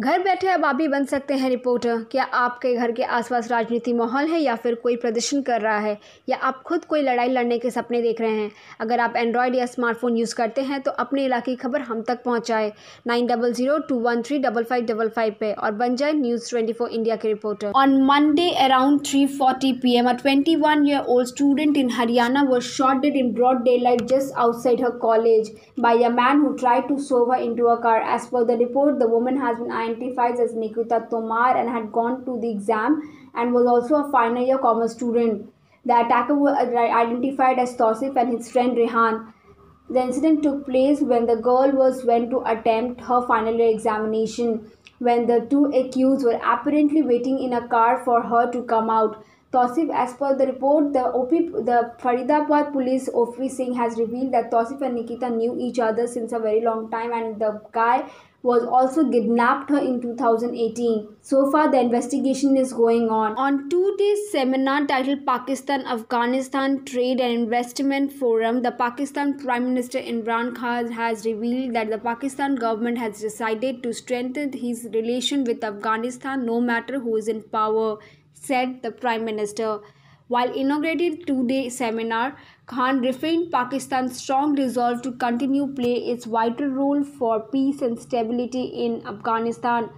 घर बैठे अब आप भी बन सकते हैं रिपोर्टर क्या आपके घर के आसपास राजनीति माहौल है या फिर कोई प्रदर्शन कर रहा है या आप खुद कोई लड़ाई लड़ने के सपने देख रहे हैं अगर आप एंड्रॉयड या स्मार्टफ़ोन यूज़ करते हैं तो अपने इलाके की खबर हम तक पहुँचाए nine double zero two one three double five double five पे और बन जाए न्यूज़ ट्वेंटी फोर इंडिया के reporter on Monday around three forty P M twenty one year old student in Haryana was shot dead in broad daylight just outside her college by a man who try to shove into a car as per the report the woman has been identified as Nikita Tomar and had gone to the exam and was also a final year commerce student. The attacker was identified as Tosif and his friend Rehan. The incident took place when the girl was went to attempt her final year examination when the two accused were apparently waiting in a car for her to come out. Tosif, as per the report, the OP, the Faridabad police OP Singh has revealed that Tosif and Nikita knew each other since a very long time, and the guy was also kidnapped her in 2018. So far, the investigation is going on. On two days seminar titled Pakistan Afghanistan Trade and Investment Forum, the Pakistan Prime Minister Imran Khan has revealed that the Pakistan government has decided to strengthen his relation with Afghanistan no matter who is in power said the Prime Minister. While inaugurating two-day seminar, Khan reaffirmed Pakistan's strong resolve to continue play its vital role for peace and stability in Afghanistan.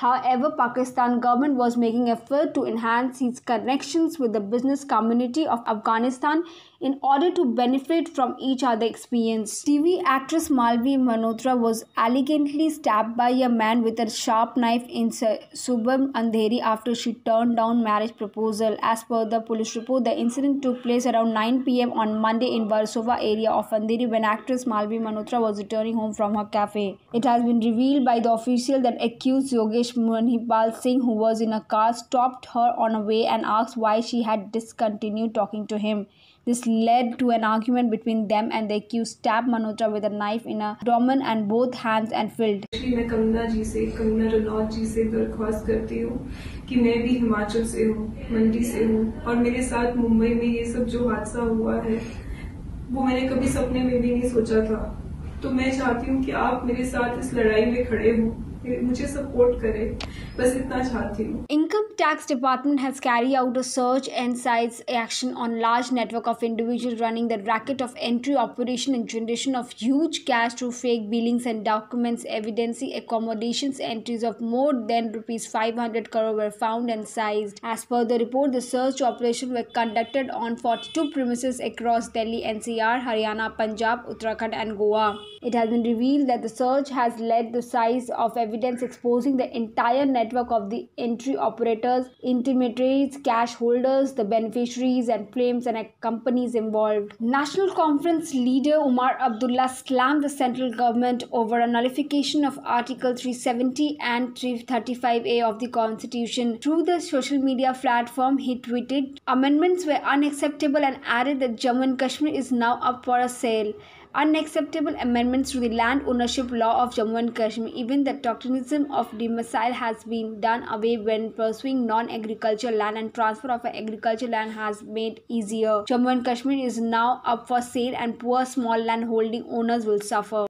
However, Pakistan government was making effort to enhance its connections with the business community of Afghanistan in order to benefit from each other experience. TV actress Malvi Manotra was elegantly stabbed by a man with a sharp knife in suburban Andheri after she turned down marriage proposal. As per the police report, the incident took place around 9 pm on Monday in Versova area of Andheri when actress Malvi Manotra was returning home from her cafe. It has been revealed by the official that accused Yogesh Manipal Singh, who was in a car, stopped her on a way and asked why she had discontinued talking to him. This led to an argument between them and the accused stabbed Manotra with a knife in a abdomen and both hands and filled. मैं कंगना जी से कंगना रनौत जी से दरख्वास्त करती हूँ कि मैं भी हिमाचल से हूँ मंडी से हूँ और मेरे साथ मुंबई में ये सब जो हादसा हुआ है वो मैंने कभी सपने में भी नहीं सोचा था तो मैं चाहती हूँ कि आप मेरे साथ इस लड़ाई में खड़े हों मुझे सपोर्ट करे। बस इतना चाहती हूँ। Tax Department has carried out a search and size action on large network of individuals running the racket of entry operation and generation of huge cash through fake billings and documents evidencing accommodations entries of more than rupees 500 crore were found and seized. As per the report, the search operation were conducted on 42 premises across Delhi, NCR, Haryana, Punjab, Uttarakhand and Goa. It has been revealed that the search has led to size of evidence exposing the entire network of the entry operators, intermediaries, cash holders, the beneficiaries, and claims and companies involved. National Conference leader Omar Abdullah slammed the central government over a nullification of Article 370 and 335A of the Constitution. Through the social media platform, he tweeted, Amendments were unacceptable and added that Jammu and Kashmir is now up for a sale unacceptable amendments to the land ownership law of Jammu and Kashmir. Even the tokenism of domicile has been done away when pursuing non-agricultural land and transfer of agricultural land has made easier. Jammu and Kashmir is now up for sale and poor small land holding owners will suffer.